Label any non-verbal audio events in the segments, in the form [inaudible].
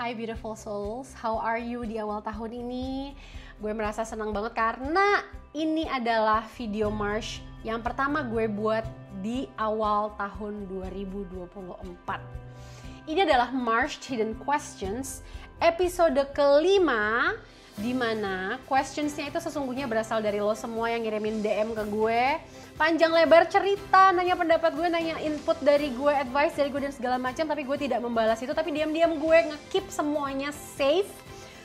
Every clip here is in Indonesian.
Hi beautiful souls, how are you di awal tahun ini? Gue merasa senang banget karena ini adalah video march yang pertama gue buat di awal tahun 2024. Ini adalah March Hidden Questions episode kelima di mana questionsnya itu sesungguhnya berasal dari lo semua yang ngirimin DM ke gue panjang lebar cerita nanya pendapat gue nanya input dari gue advice dari gue dan segala macam tapi gue tidak membalas itu. Tapi diam-diam gue ngekip semuanya safe.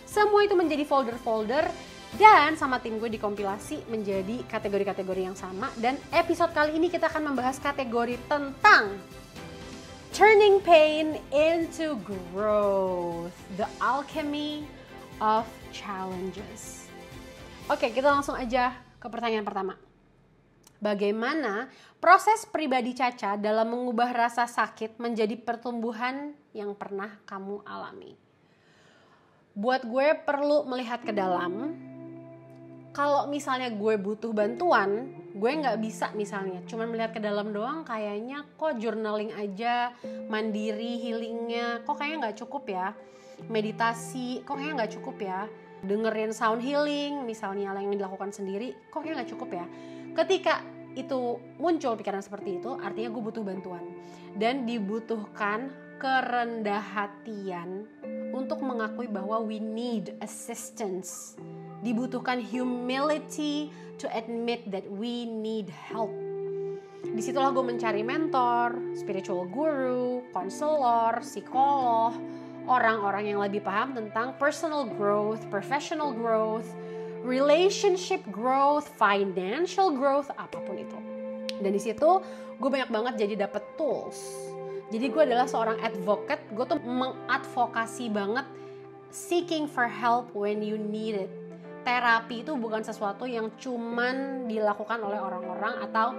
Semua itu menjadi folder-folder dan sama tim gue dikompilasi menjadi kategori-kategori yang sama. Dan episode kali ini kita akan membahas kategori tentang turning pain into growth the alchemy of challenges. Oke kita langsung aja ke pertanyaan pertama bagaimana proses pribadi Caca dalam mengubah rasa sakit menjadi pertumbuhan yang pernah kamu alami. Buat gue perlu melihat ke dalam. Kalau misalnya gue butuh bantuan, gue nggak bisa misalnya cuman melihat ke dalam doang kayaknya kok journaling aja mandiri healingnya kok kayaknya nggak cukup ya meditasi kok kayaknya nggak cukup ya dengerin sound healing misalnya yang dilakukan sendiri kok kayaknya nggak cukup ya ketika itu muncul pikiran seperti itu artinya gue butuh bantuan. Dan dibutuhkan kerendah hatian untuk mengakui bahwa we need assistance. Dibutuhkan humility to admit that we need help. Di situlah gue mencari mentor spiritual guru konselor psikolog orang-orang yang lebih paham tentang personal growth professional growth relationship growth, financial growth, apa pun itu. Dan di situ gue banyak banget jadi dapet tools. Jadi gue adalah seorang advocate, gue tuh mengadvokasi banget seeking for help when you need it. Terapi itu bukan sesuatu yang cuman dilakukan oleh orang-orang atau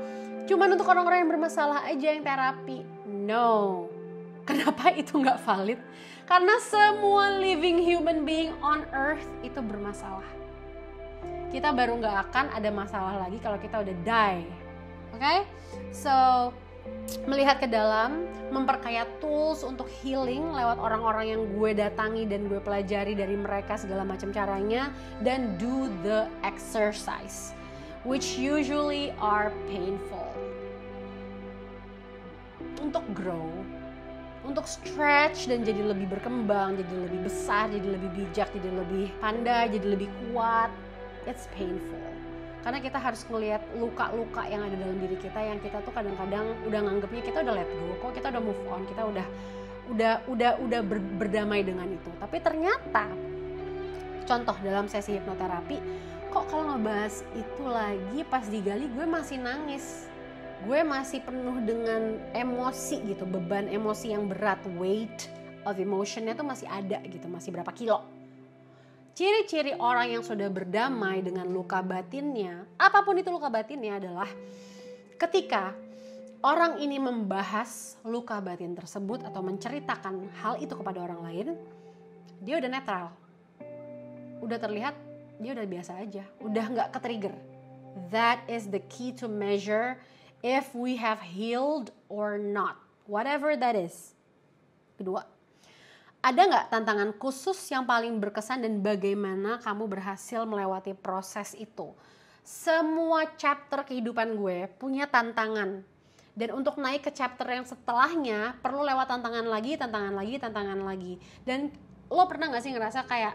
cuman untuk orang-orang yang bermasalah aja yang terapi. No. Kenapa [laughs] itu nggak valid? Karena semua living human being on earth itu bermasalah kita baru nggak akan ada masalah lagi kalau kita udah die. Oke? Okay? So, melihat ke dalam, memperkaya tools untuk healing lewat orang-orang yang gue datangi dan gue pelajari dari mereka segala macam caranya dan do the exercise which usually are painful. Untuk grow, untuk stretch dan jadi lebih berkembang, jadi lebih besar, jadi lebih bijak, jadi lebih pandai, jadi lebih kuat, it's painful. Karena kita harus ngelihat luka-luka yang ada dalam diri kita yang kita tuh kadang-kadang udah nganggepnya kita udah let go kok kita udah move on kita udah udah udah udah ber, berdamai dengan itu. Tapi ternyata contoh dalam sesi hipnoterapi kok kalau ngebahas itu lagi pas digali gue masih nangis. Gue masih penuh dengan emosi gitu beban emosi yang berat weight of emotionnya tuh masih ada gitu masih berapa kilo Ciri-ciri orang yang sudah berdamai dengan luka batinnya, apa pun itu luka batinnya adalah ketika orang ini membahas luka batin tersebut atau menceritakan hal itu kepada orang lain, dia udah netral. Udah terlihat dia udah biasa aja, udah nggak ke-trigger. That is the key to measure if we have healed or not. Whatever that is. Kedua, ada nggak tantangan khusus yang paling berkesan dan bagaimana kamu berhasil melewati proses itu? Semua chapter kehidupan gue punya tantangan. Dan untuk naik ke chapter yang setelahnya perlu lewat tantangan lagi, tantangan lagi, tantangan lagi. Dan lo pernah gak sih ngerasa kayak,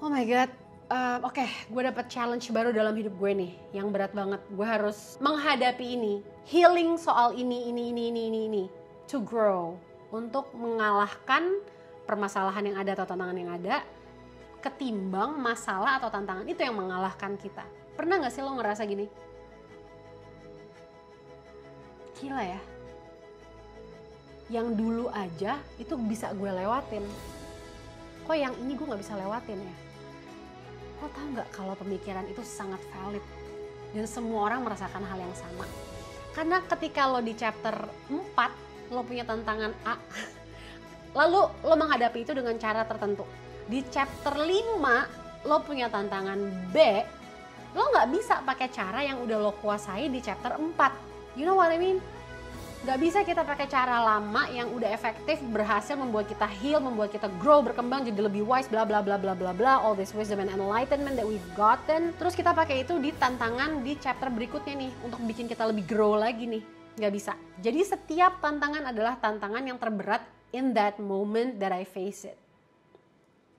oh my god, uh, oke, okay, gue dapet challenge baru dalam hidup gue nih, yang berat banget. Gue harus menghadapi ini, healing soal ini, ini, ini, ini, ini, ini, to grow untuk mengalahkan permasalahan yang ada atau tantangan yang ada ketimbang masalah atau tantangan itu yang mengalahkan kita. Pernah gak sih lo ngerasa gini? Gila ya. Yang dulu aja itu bisa gue lewatin. Kok yang ini gue gak bisa lewatin ya? Lo tau gak kalau pemikiran itu sangat valid. Dan semua orang merasakan hal yang sama. Karena ketika lo di chapter 4 lo punya tantangan A lalu lo menghadapi itu dengan cara tertentu di chapter 5 lo punya tantangan B lo nggak bisa pakai cara yang udah lo kuasai di chapter 4 you know what I mean Gak bisa kita pakai cara lama yang udah efektif, berhasil membuat kita heal, membuat kita grow, berkembang, jadi lebih wise, bla bla bla bla bla bla, all this wisdom and enlightenment that we've gotten. Terus kita pakai itu di tantangan di chapter berikutnya nih, untuk bikin kita lebih grow lagi nih. Gak bisa. Jadi setiap tantangan adalah tantangan yang terberat in that moment that I face it.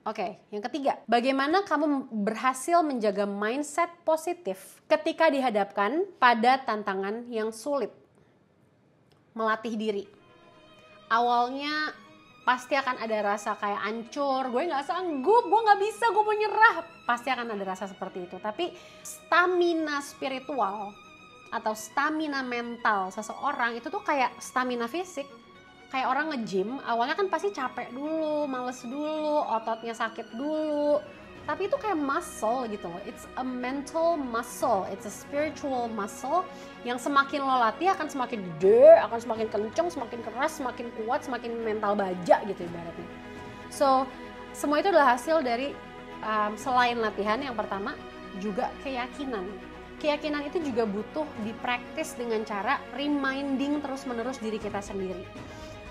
Oke, okay, yang ketiga, bagaimana kamu berhasil menjaga mindset positif ketika dihadapkan pada tantangan yang sulit? Melatih diri. Awalnya pasti akan ada rasa kayak ancur, gue nggak sanggup, gue nggak bisa, gue mau nyerah. Pasti akan ada rasa seperti itu. Tapi stamina spiritual atau stamina mental seseorang itu tuh kayak stamina fisik kayak orang nge-gym awalnya kan pasti capek dulu, males dulu, ototnya sakit dulu. Tapi itu kayak muscle gitu loh. It's a mental muscle, it's a spiritual muscle yang semakin lo latih akan semakin gede, akan semakin kenceng, semakin keras, semakin kuat, semakin mental baja gitu ibaratnya. So, semua itu adalah hasil dari um, selain latihan yang pertama juga keyakinan. Keyakinan itu juga butuh dipraktis dengan cara reminding terus-menerus diri kita sendiri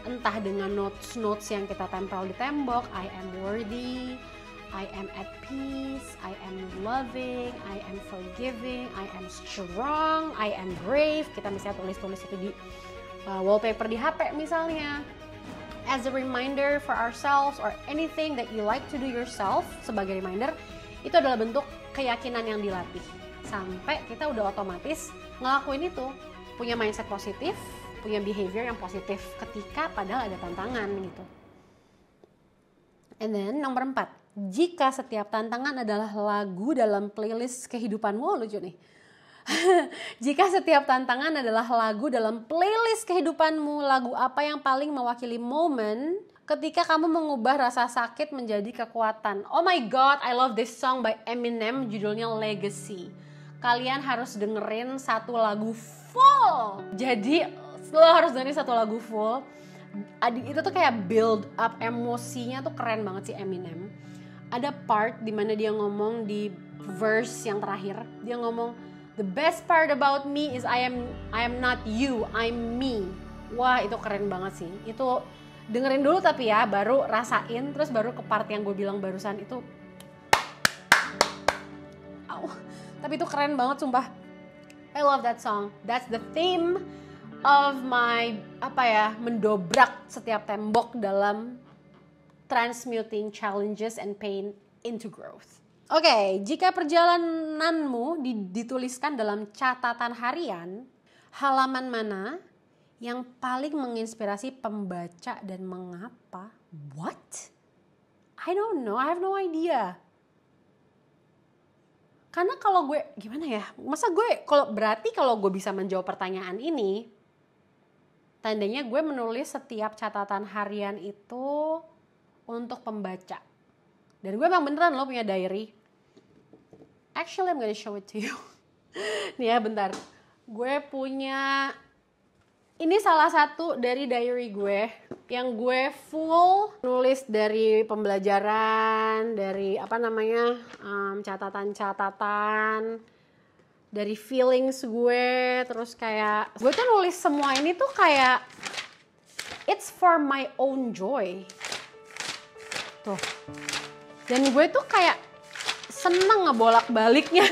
entah dengan notes-notes yang kita tempel di tembok, I am worthy, I am at peace, I am loving, I am forgiving, I am strong, I am brave. Kita misalnya tulis-tulis itu di uh, wallpaper di HP misalnya. As a reminder for ourselves or anything that you like to do yourself sebagai reminder, itu adalah bentuk keyakinan yang dilatih. Sampai kita udah otomatis ngelakuin itu, punya mindset positif, punya behavior yang positif ketika padahal ada tantangan gitu. And then nomor empat, jika setiap tantangan adalah lagu dalam playlist kehidupanmu, oh, lucu nih. [laughs] jika setiap tantangan adalah lagu dalam playlist kehidupanmu, lagu apa yang paling mewakili momen ketika kamu mengubah rasa sakit menjadi kekuatan. Oh my god, I love this song by Eminem, judulnya Legacy. Kalian harus dengerin satu lagu full. Jadi lo harus dengerin satu lagu full. Itu tuh kayak build up emosinya tuh keren banget sih Eminem. Ada part di mana dia ngomong di verse yang terakhir. Dia ngomong the best part about me is I am I am not you I'm me. Wah itu keren banget sih. Itu dengerin dulu tapi ya baru rasain terus baru ke part yang gue bilang barusan itu tapi itu keren banget sumpah I love that song that's the theme of my apa ya mendobrak setiap tembok dalam transmuting challenges and pain into growth. Oke, okay, jika perjalananmu dituliskan dalam catatan harian, halaman mana yang paling menginspirasi pembaca dan mengapa? What? I don't know, I have no idea. Karena kalau gue gimana ya? Masa gue kalau berarti kalau gue bisa menjawab pertanyaan ini, tandanya gue menulis setiap catatan harian itu untuk pembaca. Dan gue emang beneran lo punya diary. Actually I'm gonna show it to you. [laughs] Nih ya bentar. Gue punya ini salah satu dari diary gue yang gue full nulis dari pembelajaran, dari apa namanya catatan-catatan, um, dari feelings gue terus kayak gue tuh nulis semua ini tuh kayak it's for my own joy. Tuh. Dan gue tuh kayak seneng ngebolak baliknya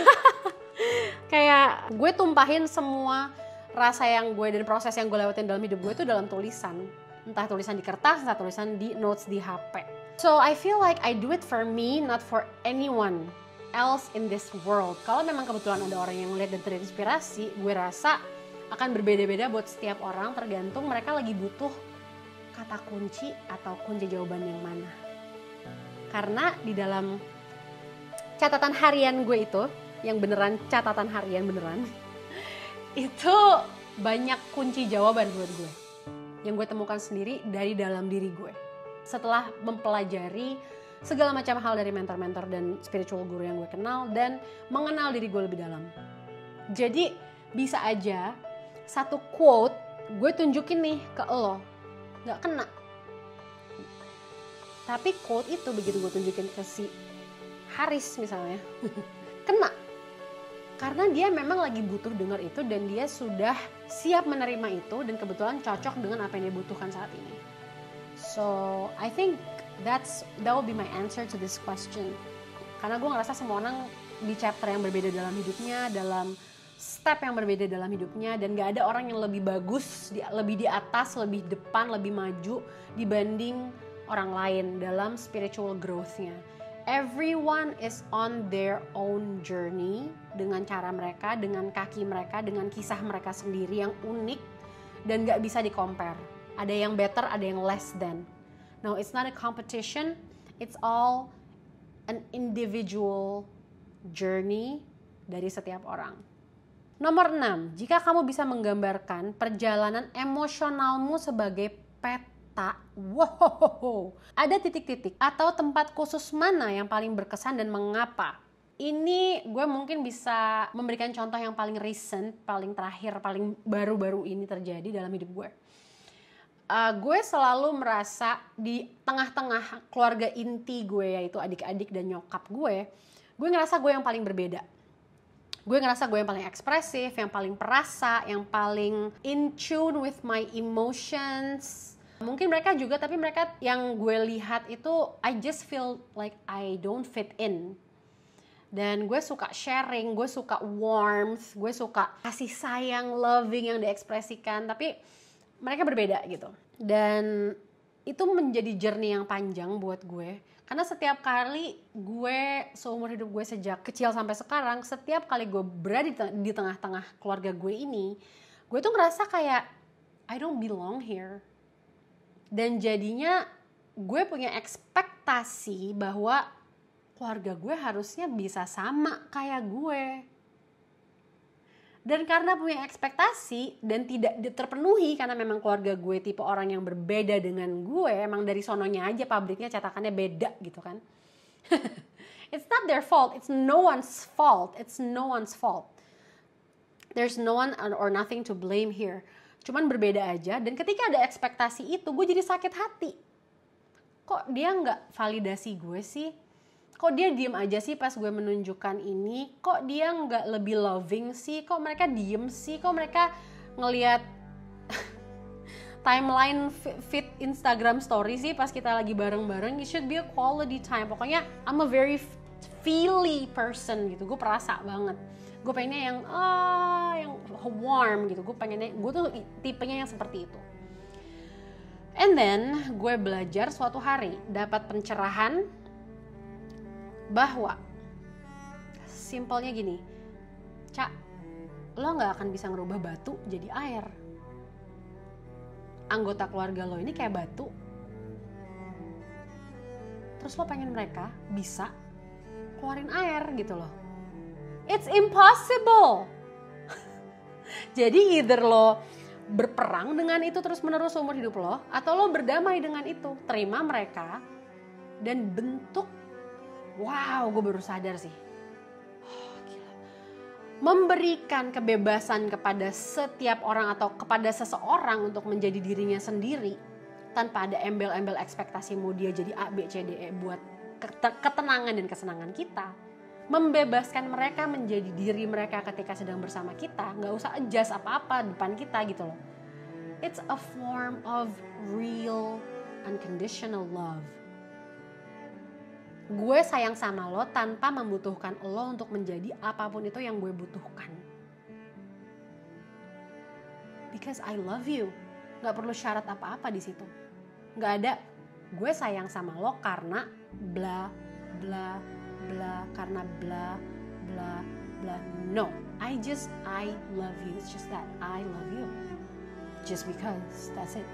[laughs] kayak gue tumpahin semua rasa yang gue dan proses yang gue lewatin dalam hidup gue itu dalam tulisan entah tulisan di kertas entah tulisan di notes di HP so I feel like I do it for me not for anyone else in this world. Kalau memang kebetulan ada orang yang melihat dan terinspirasi, gue rasa akan berbeda-beda buat setiap orang tergantung mereka lagi butuh kata kunci atau kunci jawaban yang mana. Karena di dalam catatan harian gue itu, yang beneran catatan harian beneran, itu banyak kunci jawaban buat gue. Yang gue temukan sendiri dari dalam diri gue. Setelah mempelajari segala macam hal dari mentor-mentor dan spiritual guru yang gue kenal dan mengenal diri gue lebih dalam. Jadi bisa aja satu quote gue tunjukin nih ke lo, nggak kena. Tapi quote itu begitu gue tunjukin ke si Haris misalnya, [laughs] kena. Karena dia memang lagi butuh dengar itu dan dia sudah siap menerima itu dan kebetulan cocok dengan apa yang dia butuhkan saat ini. So I think that's that will be my answer to this question. Karena gue ngerasa semua orang di chapter yang berbeda dalam hidupnya, dalam step yang berbeda dalam hidupnya dan gak ada orang yang lebih bagus, lebih di atas, lebih depan, lebih maju dibanding orang lain dalam spiritual growth-nya everyone is on their own journey dengan cara mereka, dengan kaki mereka, dengan kisah mereka sendiri yang unik dan gak bisa di compare. Ada yang better, ada yang less than. No, it's not a competition. It's all an individual journey dari setiap orang. Nomor 6, jika kamu bisa menggambarkan perjalanan emosionalmu sebagai pet tak wow ada titik-titik atau tempat khusus mana yang paling berkesan dan mengapa ini gue mungkin bisa memberikan contoh yang paling recent, paling terakhir, paling baru-baru ini terjadi dalam hidup gue. Uh, gue selalu merasa di tengah-tengah keluarga inti gue yaitu adik-adik dan nyokap gue, gue ngerasa gue yang paling berbeda. Gue ngerasa gue yang paling ekspresif, yang paling perasa, yang paling in tune with my emotions, Mungkin mereka juga tapi mereka yang gue lihat itu I just feel like I don't fit in. Dan gue suka sharing, gue suka warmth, gue suka kasih sayang, loving yang diekspresikan. Tapi mereka berbeda gitu. Dan itu menjadi journey yang panjang buat gue. Karena setiap kali gue seumur hidup gue sejak kecil sampai sekarang, setiap kali gue berada di tengah-tengah keluarga gue ini, gue tuh ngerasa kayak I don't belong here dan jadinya gue punya ekspektasi bahwa keluarga gue harusnya bisa sama kayak gue. Dan karena punya ekspektasi dan tidak terpenuhi karena memang keluarga gue tipe orang yang berbeda dengan gue emang dari sononya aja pabriknya cetakannya beda gitu kan. [laughs] It's not their fault it's no one's fault it's no one's fault. There's no one or nothing to blame here cuman berbeda aja. Dan ketika ada ekspektasi itu gue jadi sakit hati. Kok dia nggak validasi gue sih? Kok dia diem aja sih pas gue menunjukkan ini? Kok dia nggak lebih loving sih? Kok mereka diem sih? Kok mereka ngelihat [laughs] timeline fit Instagram story sih pas kita lagi bareng-bareng? It should be a quality time. Pokoknya I'm a very feely person gitu. Gue perasa banget gue pengennya yang ah yang warm gitu. Gue pengennya gue tuh tipenya yang seperti itu. And then gue belajar suatu hari dapat pencerahan bahwa simpelnya gini cak lo nggak akan bisa ngerubah batu jadi air. Anggota keluarga lo ini kayak batu. Terus lo pengen mereka bisa keluarin air gitu loh It's impossible. [laughs] Jadi either lo berperang dengan itu terus menerus umur hidup lo atau lo berdamai dengan itu terima mereka dan bentuk wow gue baru sadar sih. Oh, memberikan kebebasan kepada setiap orang atau kepada seseorang untuk menjadi dirinya sendiri tanpa ada embel-embel ekspektasimu dia jadi A B C D E buat ketenangan dan kesenangan kita membebaskan mereka menjadi diri mereka ketika sedang bersama kita. Nggak usah adjust apa-apa depan kita gitu loh. It's a form of real unconditional love. Gue sayang sama lo tanpa membutuhkan lo untuk menjadi apa pun itu yang gue butuhkan. Because I love you. Nggak perlu syarat apa-apa di situ. Nggak ada gue sayang sama lo karena bla bla bla karena bla bla bla. No I just I love you. It's just that I love you. Just because. That's it.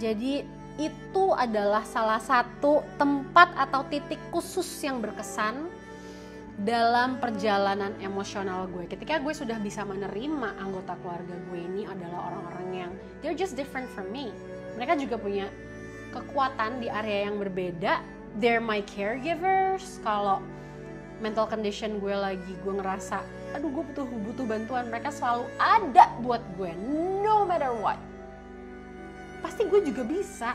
Jadi itu adalah salah satu tempat atau titik khusus yang berkesan dalam perjalanan emosional gue. Ketika gue sudah bisa menerima anggota keluarga gue ini adalah orang-orang yang they're just different from me. Mereka juga punya kekuatan di area yang berbeda they're my caregivers kalau mental condition gue lagi gue ngerasa aduh gue butuh butuh bantuan mereka selalu ada buat gue no matter what pasti gue juga bisa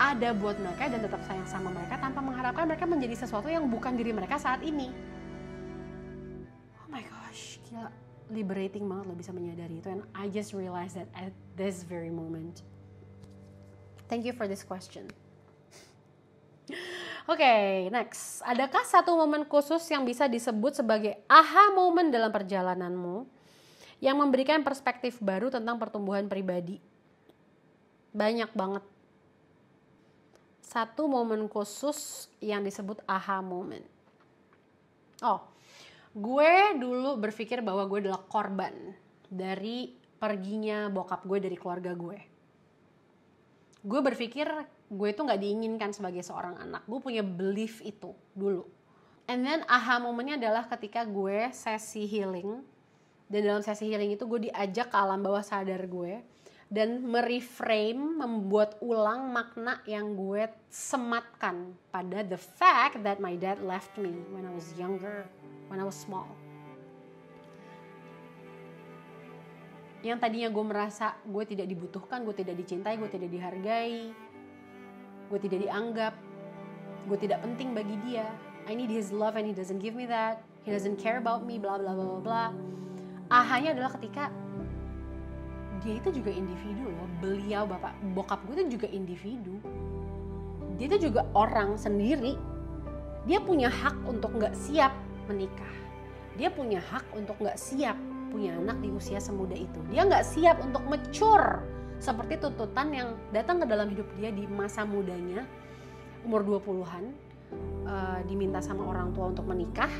ada buat mereka dan tetap sayang sama mereka tanpa mengharapkan mereka menjadi sesuatu yang bukan diri mereka saat ini. Oh my gosh, gila liberating banget lo bisa menyadari itu and I just realized that at this very moment. Thank you for this question. Oke, okay, next. Adakah satu momen khusus yang bisa disebut sebagai aha moment dalam perjalananmu yang memberikan perspektif baru tentang pertumbuhan pribadi? Banyak banget. Satu momen khusus yang disebut aha moment. Oh, gue dulu berpikir bahwa gue adalah korban dari perginya bokap gue dari keluarga gue. Gue berpikir gue itu nggak diinginkan sebagai seorang anak. Gue punya belief itu dulu. And then aha momennya adalah ketika gue sesi healing. Dan dalam sesi healing itu gue diajak ke alam bawah sadar gue. Dan mereframe membuat ulang makna yang gue sematkan pada the fact that my dad left me when I was younger when I was small. Yang tadinya gue merasa gue tidak dibutuhkan, gue tidak dicintai, gue tidak dihargai, gue tidak dianggap, gue tidak penting bagi dia. I need his love and he doesn't give me that. He doesn't care about me, bla bla bla bla. Ahanya adalah ketika dia itu juga individu loh. Beliau bapak bokap gue itu juga individu. Dia itu juga orang sendiri. Dia punya hak untuk nggak siap menikah. Dia punya hak untuk nggak siap punya anak di usia semuda itu. Dia nggak siap untuk mature seperti tuntutan yang datang ke dalam hidup dia di masa mudanya umur 20-an uh, eh, diminta sama orang tua untuk menikah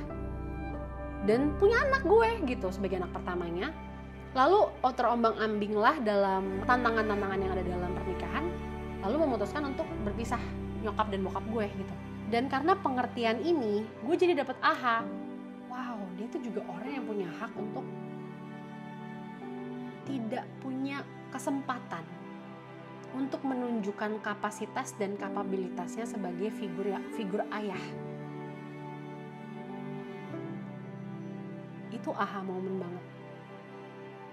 dan punya anak gue gitu sebagai anak pertamanya. Lalu oh, terombang ambing lah dalam tantangan-tantangan yang ada dalam pernikahan lalu memutuskan untuk berpisah nyokap dan bokap gue gitu. Dan karena pengertian ini gue jadi dapat aha wow dia itu juga orang yang punya hak untuk tidak punya kesempatan untuk menunjukkan kapasitas dan kapabilitasnya sebagai figur ya, figur ayah. Itu aha momen banget.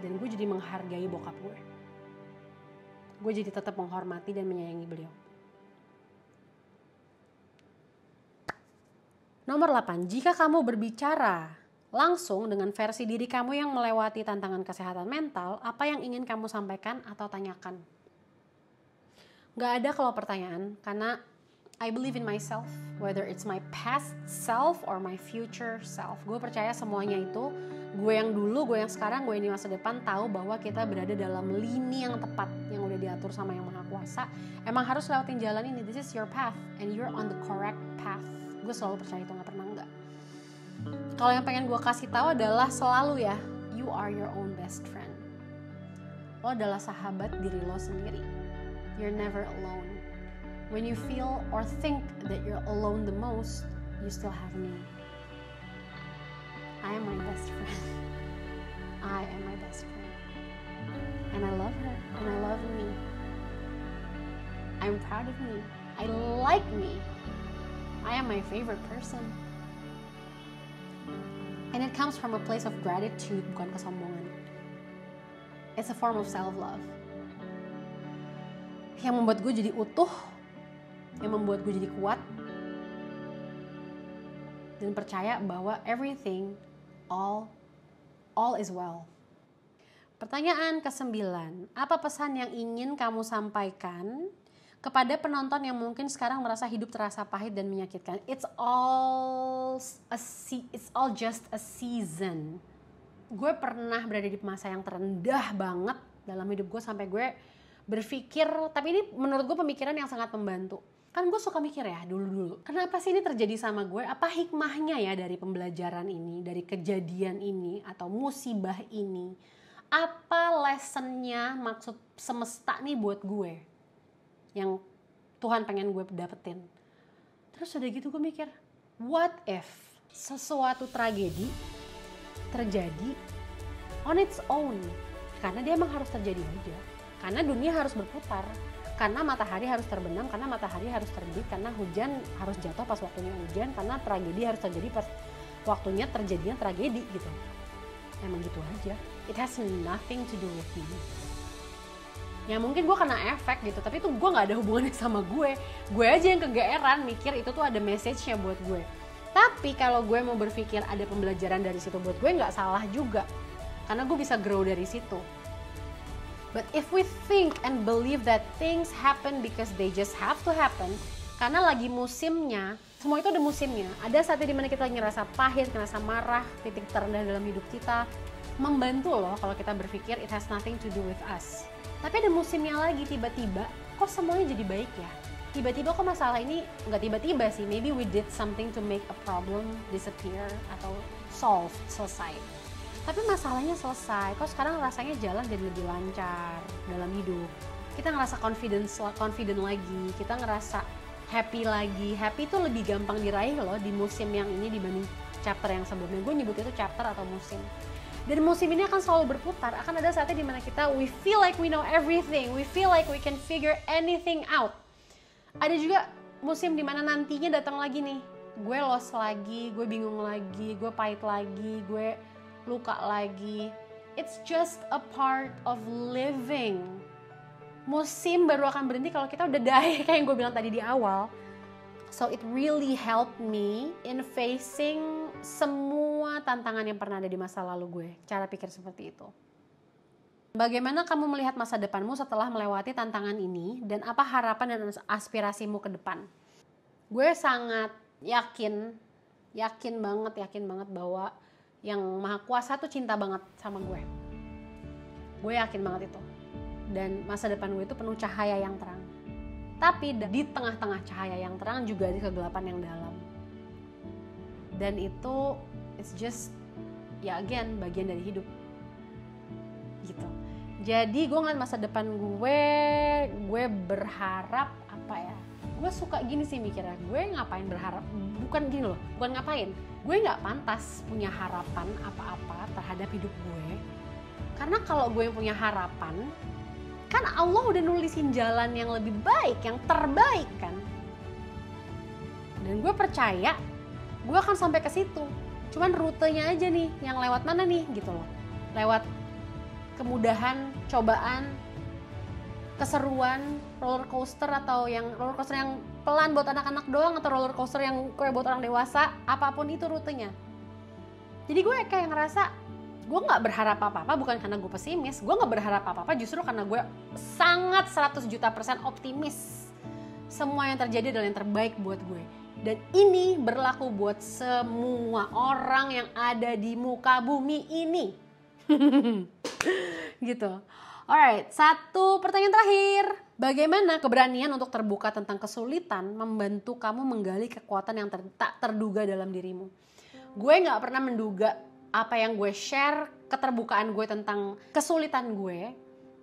Dan gue jadi menghargai bokap gue. Gue jadi tetap menghormati dan menyayangi beliau. Nomor 8, jika kamu berbicara langsung dengan versi diri kamu yang melewati tantangan kesehatan mental, apa yang ingin kamu sampaikan atau tanyakan? Gak ada kalau pertanyaan, karena I believe in myself, whether it's my past self or my future self. Gue percaya semuanya itu, gue yang dulu, gue yang sekarang, gue yang di masa depan tahu bahwa kita berada dalam lini yang tepat, yang udah diatur sama yang maha kuasa. Emang harus lewatin jalan ini, this is your path, and you're on the correct path. Gue selalu percaya itu, gak pernah enggak kalau yang pengen gue kasih tahu adalah selalu ya you are your own best friend. Lo adalah sahabat diri lo sendiri. You're never alone. When you feel or think that you're alone the most you still have me. I am my best friend. [laughs] I am my best friend. And I love her and I love me. I'm proud of me. I like me. I am my favorite person And it comes from a place of gratitude, bukan kesombongan. It's a form of self-love. Yang membuat gue jadi utuh, yang membuat gue jadi kuat, dan percaya bahwa everything, all, all is well. Pertanyaan ke-9, apa pesan yang ingin kamu sampaikan kepada penonton yang mungkin sekarang merasa hidup terasa pahit dan menyakitkan. It's all a it's all just a season. Gue pernah berada di masa yang terendah banget dalam hidup gue sampai gue berpikir, tapi ini menurut gue pemikiran yang sangat membantu. Kan gue suka mikir ya dulu-dulu, kenapa sih ini terjadi sama gue? Apa hikmahnya ya dari pembelajaran ini, dari kejadian ini, atau musibah ini? Apa lessonnya maksud semesta nih buat gue? Yang Tuhan pengen gue dapetin. Terus udah gitu gue mikir, what if sesuatu tragedi terjadi on its own? Karena dia emang harus terjadi aja. Karena dunia harus berputar. Karena matahari harus terbenam, karena matahari harus terbit, karena hujan harus jatuh pas waktunya hujan, karena tragedi harus terjadi pas waktunya terjadinya tragedi gitu. Emang gitu aja. It has nothing to do with me. Ya mungkin gue kena efek gitu tapi itu gue nggak ada hubungannya [laughs] sama gue. Gue aja yang kegeeran mikir itu tuh ada message-nya buat gue. Tapi kalau gue mau berpikir ada pembelajaran dari situ buat gue nggak salah juga. Karena gue bisa grow dari situ. But if we think and believe that things happen because they just have to happen karena lagi musimnya semua itu ada musimnya. Ada saatnya di mana kita ngerasa pahit ngerasa marah titik terendah dalam hidup kita membantu loh kalau kita berpikir it has nothing to do with us tapi ada musimnya lagi tiba-tiba kok semuanya jadi baik ya? Tiba-tiba kok masalah ini nggak tiba-tiba sih. Maybe we did something to make a problem disappear atau solve selesai. Tapi masalahnya selesai. Kok sekarang rasanya jalan jadi lebih lancar dalam hidup. Kita ngerasa confidence confident lagi. Kita ngerasa happy lagi. Happy itu lebih gampang diraih loh di musim yang ini dibanding chapter yang sebelumnya. Gue nyebut itu chapter atau musim dan musim ini akan selalu berputar. Akan ada saatnya di mana kita we feel like we know everything. We feel like we can figure anything out. Ada juga musim di mana nantinya datang lagi nih. Gue lost lagi gue bingung lagi gue pahit lagi gue luka lagi. It's just a part of living. Musim baru akan berhenti kalau kita udah die [laughs] kayak yang gue bilang tadi di awal So it really helped me in facing semua tantangan yang pernah ada di masa lalu gue. Cara pikir seperti itu. Bagaimana kamu melihat masa depanmu setelah melewati tantangan ini dan apa harapan dan aspirasimu ke depan? Gue sangat yakin, yakin banget, yakin banget bahwa yang maha kuasa tuh cinta banget sama gue. Gue yakin banget itu. Dan masa depan gue itu penuh cahaya yang terang tapi di tengah-tengah cahaya yang terang juga ada kegelapan yang dalam. Dan itu it's just ya again bagian dari hidup. Gitu. Jadi gue ngeliat masa depan gue, gue berharap apa ya? Gue suka gini sih mikirnya, gue ngapain berharap? Bukan gini loh, bukan ngapain. Gue nggak pantas punya harapan apa-apa terhadap hidup gue. Karena kalau gue punya harapan, kan Allah udah nulisin jalan yang lebih baik, yang terbaik kan. Dan gue percaya gue akan sampai ke situ. Cuman rutenya aja nih yang lewat mana nih gitu loh. Lewat kemudahan, cobaan, keseruan, roller coaster atau yang roller coaster yang pelan buat anak-anak doang atau roller coaster yang kayak buat orang dewasa, apa pun itu rutenya. Jadi gue kayak ngerasa gue nggak berharap apa-apa bukan karena gue pesimis gue nggak berharap apa-apa justru karena gue sangat 100 juta persen optimis semua yang terjadi adalah yang terbaik buat gue. Dan ini berlaku buat semua orang yang ada di muka bumi ini. [laughs] Gitu. Alright satu pertanyaan terakhir. Bagaimana keberanian untuk terbuka tentang kesulitan membantu kamu menggali kekuatan yang ter tak terduga dalam dirimu? Gue nggak pernah menduga apa yang gue share, keterbukaan gue tentang kesulitan gue,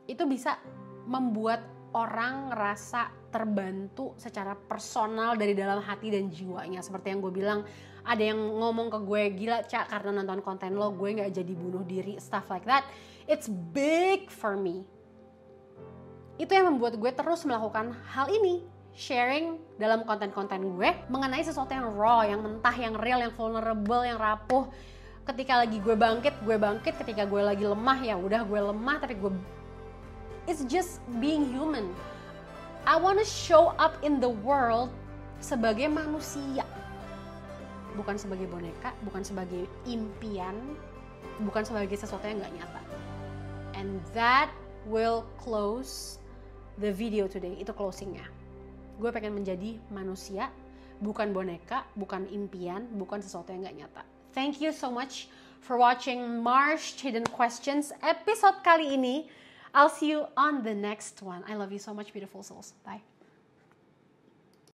itu bisa membuat orang ngerasa terbantu secara personal dari dalam hati dan jiwanya. Seperti yang gue bilang, ada yang ngomong ke gue, gila cak karena nonton konten lo, gue gak jadi bunuh diri, stuff like that. It's big for me. Itu yang membuat gue terus melakukan hal ini. Sharing dalam konten-konten gue mengenai sesuatu yang raw, yang mentah, yang real, yang vulnerable, yang rapuh, ketika lagi gue bangkit gue bangkit. Ketika gue lagi lemah ya udah gue lemah. Tapi gue it's just being human. I wanna show up in the world sebagai manusia. Bukan sebagai boneka bukan sebagai impian bukan sebagai sesuatu yang gak nyata. And that will close the video today. Itu closingnya. Gue pengen menjadi manusia bukan boneka bukan impian bukan sesuatu yang gak nyata Thank you so much for watching Marsh Hidden Questions episode kali ini. I'll see you on the next one. I love you so much, beautiful souls. Bye.